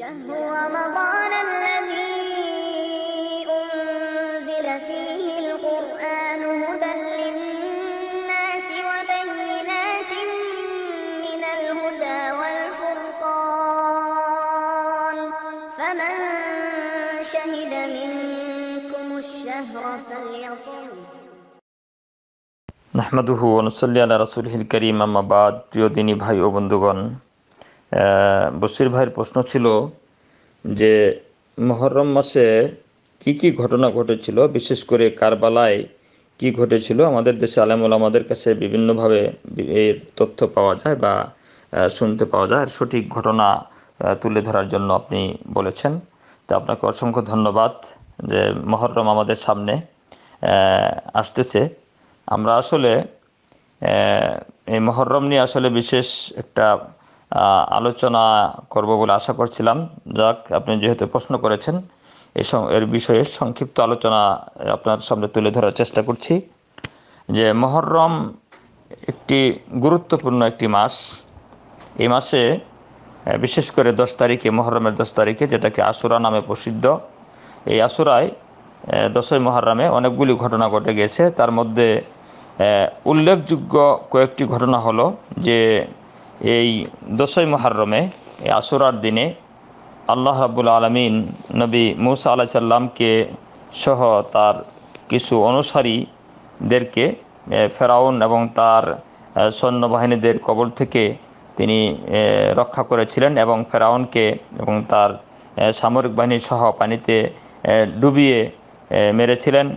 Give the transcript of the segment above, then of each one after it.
شهر رمضان الذي أنزل فيه القرآن هدى للناس وبينات من الهدى والفرقان فمن شهد منكم الشهر فليصم নাহমাদুহু অনুসল্লি আল্লাহ রাসুলহিল করিম আম্মাবাদ প্রিয় দিনী ভাই ও বন্ধুগণ আহ, বসির ভাইয়ের প্রশ্ন ছিল যে, মহরম মাসে কি কি ঘটনা ঘটেছিল? বিশেষ করে কারবালায় কি ঘটেছিল? আমাদের দেশে আলেমুল আমাদের কাছে বিভিন্নভাবে এর তথ্য পাওয়া যায় বা শুনতে পাওয়া যায়। আর সঠিক ঘটনা তুলে ধরার জন্য আপনি বলেছেন। তো আপনাকে অসংখ্য ধন্যবাদ যে মহরম আমাদের সামনে আসতেছে। আমরা আসলে এই মহরম নিয়ে আসলে বিশেষ একটা আলোচনা করব বলে আশা করছিলাম। যাক আপনি যেহেতু প্রশ্ন করেছেন এর বিষয়ে সংক্ষিপ্ত আলোচনা আপনার সামনে তুলে ধরার চেষ্টা করছি যে মহরম একটি গুরুত্বপূর্ণ একটি মাস। এই মাসে বিশেষ করে দশ তারিখে মহরমের দশ তারিখে যেটাকে আশুরা নামে প্রসিদ্ধ। এই আশুরায় আহ, দশই মহরমে অনেকগুলি ঘটনা ঘটে গেছে। তার মধ্যে উল্লেখযোগ্য কয়েকটি ঘটনা হলো যে এই দশই মহরমে এই আশুরার দিনে আল্লাহ রাবুল আলমিন নবী মুসা আলাহ সাল্লামকে সহ তার কিছু অনুসারীদেরকে ফেরাউন এবং তার সৈন্যবাহিনীদের কবল থেকে তিনি রক্ষা করেছিলেন এবং ফেরাউনকে এবং তার সামরিক বাহিনী সহ পানিতে ডুবিয়ে মেরেছিলেন।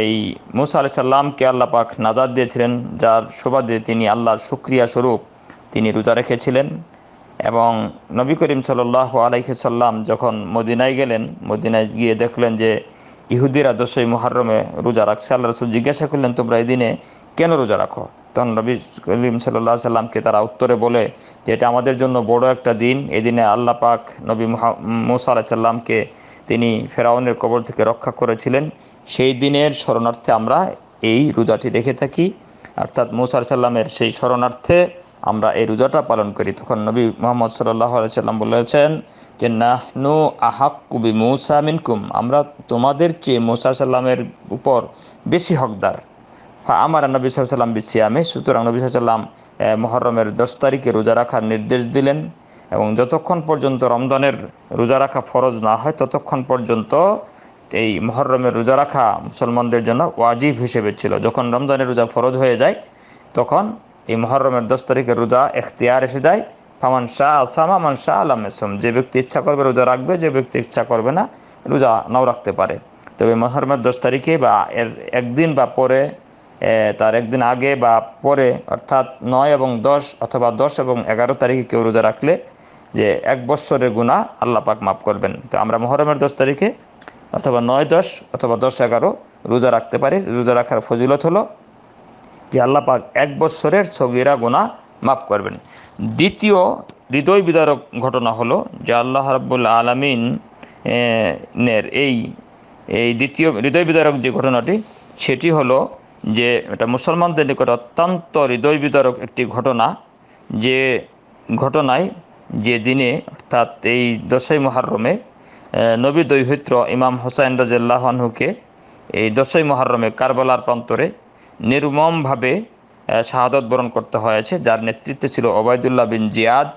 এই মুসা আলাহ সাল্লামকে আল্লাহ পাক নাজাদ দিয়েছিলেন, যার সুবাদে তিনি আল্লাহর শুক্রিয়া স্বরূপ তিনি রোজা রেখেছিলেন এবং নবী করিম সাল্লাহ আলাইসাল্লাম যখন মদিনায় গেলেন, মদিনায় গিয়ে দেখলেন যে ইহুদিরা দশই মুহরমে রোজা রাখছে, আল্লাহ রসুল জিজ্ঞাসা করলেন, তোমরা এই দিনে কেন রোজা রাখো? তখন নবী করিম সাল্লাহ সাল্লামকে তারা উত্তরে বলে, যে এটা আমাদের জন্য বড় একটা দিন। এই দিনে আল্লাহ পাক নবী মুসা আলাহ সাল্লামকে তিনি ফেরাউনের কবর থেকে রক্ষা করেছিলেন। সেই দিনের স্মরণার্থে আমরা এই রোজাটি রেখে থাকি। অর্থাৎ মুসা আলাইহিস সাল্লামের সেই স্মরণার্থে আমরা এই রোজাটা পালন করি। তখন নবী মোহাম্মদ সাল্লাম বলেছেন যে, নাহনু আহাক্কুবি মুসা মিনকুম। আমরা তোমাদের চেয়ে মুসা সাল্লামের উপর বেশি হকদার। আমার নবী সাল্লাম বিসিয়ামে, সুতরাং নবী সাল্লাম মহরমের দশ তারিখে রোজা রাখার নির্দেশ দিলেন এবং যতক্ষণ পর্যন্ত রমজানের রোজা রাখা ফরজ না হয়, ততক্ষণ পর্যন্ত এই মহরমের রোজা রাখা মুসলমানদের জন্য ওয়াজিব হিসেবে ছিল। যখন রমজানের রোজা ফরজ হয়ে যায়, তখন এই মহরমের দশ তারিখের রোজা এখতিয়ার এসে যায়। ফামান শাহ আসামা মান শাহ আলাম এসম যে ব্যক্তি ইচ্ছা করবে রোজা রাখবে, যে ব্যক্তি ইচ্ছা করবে না, রোজা নাও রাখতে পারে। তবে মহরমের দশ তারিখে বা এর একদিন বা পরে তার একদিন আগে বা পরে, অর্থাৎ নয় এবং দশ অথবা দশ এবং এগারো তারিখে কেউ রোজা রাখলে যে এক বৎসরের গুণা আল্লাহ পাক মাফ করবেন। তো আমরা মহরমের দশ তারিখে অথবা নয়, দশ অথবা দশ, এগারো রোজা রাখতে পারি। রোজা রাখার ফজিলত হলো যে আল্লাহ পাক এক বৎসরের সগিরা গোনা মাফ করবেন। দ্বিতীয় হৃদয় বিদারক ঘটনা হলো যে আল্লাহ রাব্বুল আলমিন নের এই এই দ্বিতীয় হৃদয় বিদারক যে ঘটনাটি, সেটি হলো যে এটা মুসলমানদের নিকট অত্যন্ত হৃদয় বিদারক একটি ঘটনা। যে ঘটনায় যে দিনে, অর্থাৎ এই দশই মহারমে নবী দৈহিত্র ইমাম হোসাইন রাজুকে এই দশই মহারমে কারবালার প্রান্তরে নির্মমভাবে শাহাদত বরণ করতে হয়েছে যার নেতৃত্বে ছিল ওবায়দুল্লাহ বিন জিয়াদ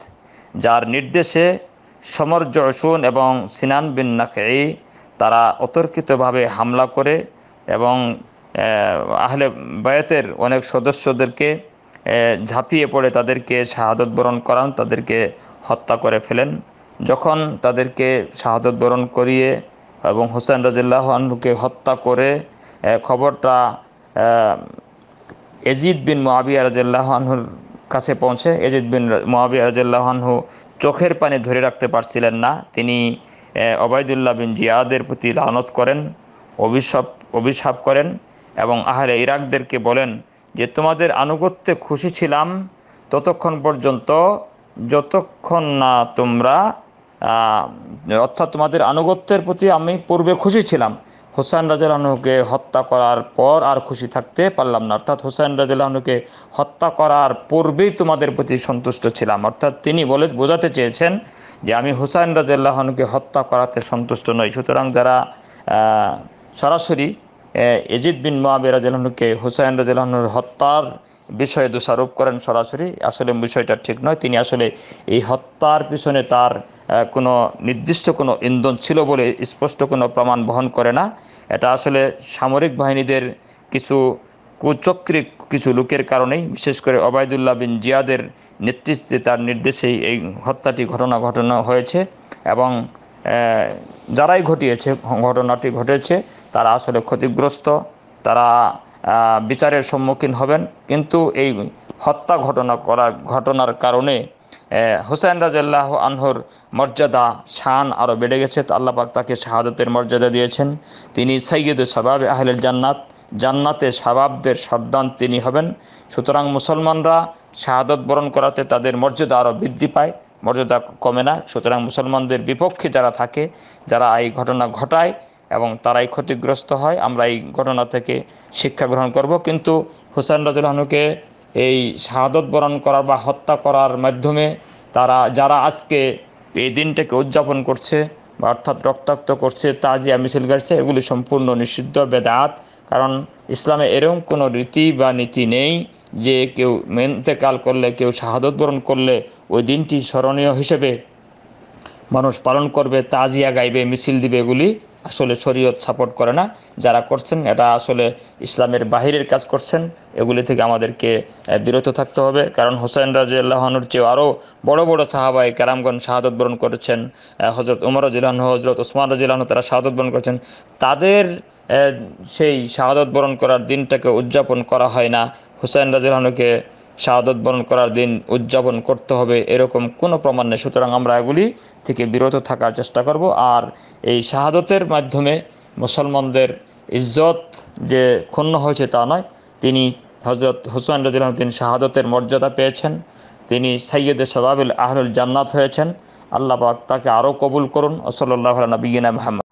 যার নির্দেশে সমর জয়সুন এবং সিনান বিন নাকি তারা অতর্কিতভাবে হামলা করে এবং আহ, আহলে বায়াতের অনেক সদস্যদেরকে ঝাঁপিয়ে পড়ে তাদেরকে শাহাদত বরণ করান তাদেরকে হত্যা করে ফেলেন। যখন তাদেরকে শাহাদত বরণ করিয়ে এবং হোসেন রাজিল্লাহ হত্যা করে খবরটা এজিদ বিন মোয়াবিয়া রাজিল্লাহ কাছে পৌঁছে। এজিদ বিন মোয়াবিয়া রাজিল্লাহ আনহু চোখের পানি ধরে রাখতে পারছিলেন না। তিনি আহ, ওবায়দুল্লাহ বিন জিয়াদের প্রতি লানত করেন অভিশাপ অভিশাপ করেন এবং আহলে ইরাকদেরকে বলেন যে তোমাদের আনুগত্যে খুশি ছিলাম ততক্ষণ পর্যন্ত যতক্ষণ না তোমরা অর্থাৎ তোমাদের আনুগত্যের প্রতি আমি পূর্বে খুশি ছিলাম। হোসেন রাজুকে হত্যা করার পর আর খুশি থাকতে পারলাম না। অর্থাৎ হোসেন রাজুকে হত্যা করার পূর্বেই তোমাদের প্রতি সন্তুষ্ট ছিলাম। অর্থাৎ তিনি বলে বোঝাতে চেয়েছেন যে আমি হুসাইন রাজুকে হত্যা করাতে সন্তুষ্ট নই। সুতরাং যারা সরাসরি এজিদ বিন মোয়াবির রাজুকে হুসাইন রাজুর হত্যার বিষয়ে দোষারোপ করেন সরাসরি। আসলে বিষয়টা ঠিক নয়। তিনি আসলে এই হত্যার পিছনে তার কোনো নির্দিষ্ট কোনো ইন্ধন ছিল বলে স্পষ্ট কোনো প্রমাণ বহন করে না। এটা আসলে সামরিক বাহিনীদের কিছু কুচক্রিক কিছু লোকের কারণেই, বিশেষ করে ওবায়দুল্লাহ বিন জিয়াদের নেতৃত্বে তার নির্দেশেই এই হত্যাটি ঘটনা ঘটনা হয়েছে এবং যারাই ঘটিয়েছে, ঘটনাটি ঘটেছে, তারা আসলে ক্ষতিগ্রস্ত। তারা বিচারের সম্মুখীন হবেন। কিন্তু এই হত্যা ঘটনা করা ঘটনার কারণে হুসাইন রাজাল্লাহ আনহর মর্যাদা শান আরও বেড়ে গেছে। তো আল্লাহ পাক তাকে শাহাদতের মর্যাদা দিয়েছেন। তিনি সৈয়দ সাবাব আহলের জান্নাত, জান্নাতে সাবাবদের সর্দান তিনি হবেন। সুতরাং মুসলমানরা শাহাদত বরণ করাতে তাদের মর্যাদা আরও বৃদ্ধি পায়। মর্যাদা কমে না। সুতরাং মুসলমানদের বিপক্ষে যারা থাকে, যারা এই ঘটনা ঘটায় এবং তারাই ক্ষতিগ্রস্ত হয় আমরা এই ঘটনা থেকে শিক্ষা গ্রহণ করব। কিন্তু হুসাইন রাজুলহানুকে এই শাহাদত বরণ করার বা হত্যা করার মাধ্যমে তারা, যারা আজকে এই দিনটাকে উদযাপন করছে বা অর্থাৎ রক্তাক্ত করছে, তাজিয়া মিছিল গাড়ছে, এগুলি সম্পূর্ণ নিষিদ্ধ বেদাত কারণ ইসলামে এরকম কোনো রীতি বা নীতি নেই যে কেউ মেন্তেকাল করলে, কেউ শাহাদত বরণ করলে ওই দিনটি স্মরণীয় হিসেবে মানুষ পালন করবে, তাজিয়া গাইবে, মিছিল দিবে, এগুলি আসলে শরীয়ত সাপোর্ট করে না। যারা করছেন এটা আসলে ইসলামের বাহিরের কাজ করছেন, এগুলি থেকে আমাদেরকে বিরত থাকতে হবে। কারণ হোসেন রাজিয়াল্লাহনুর চেয়েও আরও বড় বড় সাহাবাই কারামগণ শাহাদত বরণ করেছেন। হজরত উমর রাজিল্লাহন হজরত ওসমান রাজিল্লাহন তারা শাহাদত বরণ করেছেন। তাদের সেই শাহাদত বরণ করার দিনটাকে উদযাপন করা হয় না। হুসাইন রাজিল্লাহনুকে শাহাদত বরণ করার দিন উদযাপন করতে হবে এরকম কোনো প্রমাণ নেই। সুতরাং আমরা এগুলি থেকে বিরত থাকার চেষ্টা করব। আর এই শাহাদতের মাধ্যমে মুসলমানদের ইজ্জত যে ক্ষুণ্ণ হয়েছে তা নয়। তিনি হজরত হুসমান রাজিল্লাহ তিনি শাহাদতের মর্যাদা পেয়েছেন। তিনি সৈয়দে সবাবুল আহলুল জান্নাত হয়েছেন। আল্লাহ তাকে আরও কবুল করুন। ওসল্লাহ নবীনা মোহাম্মদ।